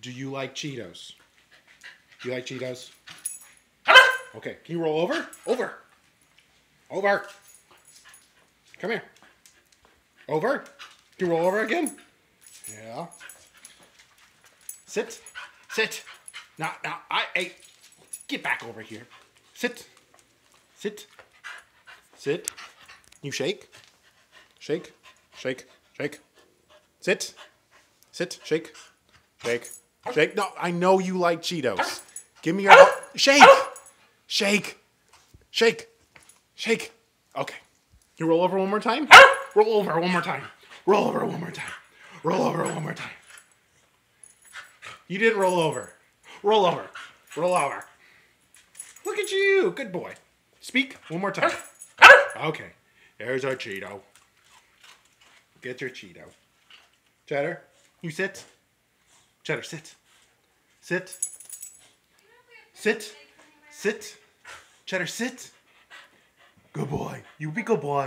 Do you like Cheetos? Do you like Cheetos? Okay, can you roll over? Over. Over. Come here. Over. Can you roll over again? Yeah. Sit. Sit. Now, now, I, hey, get back over here. Sit. Sit. Sit. You shake. Shake. Shake. Shake. Sit. Sit. Shake. Shake. Shake. No, I know you like Cheetos. Ah. Give me your ah. shake. Ah. Shake. Shake. Shake. Okay. You roll over one more time? Roll over one more time. Roll over one more time. Roll over one more time. You didn't roll over. Roll over. Roll over. Look at you. Good boy. Speak one more time. Okay. There's our Cheeto. Get your Cheeto. Cheddar, you sit. Cheddar, sit. Sit. Sit. Sit. Cheddar, sit. Good boy. You be good boy.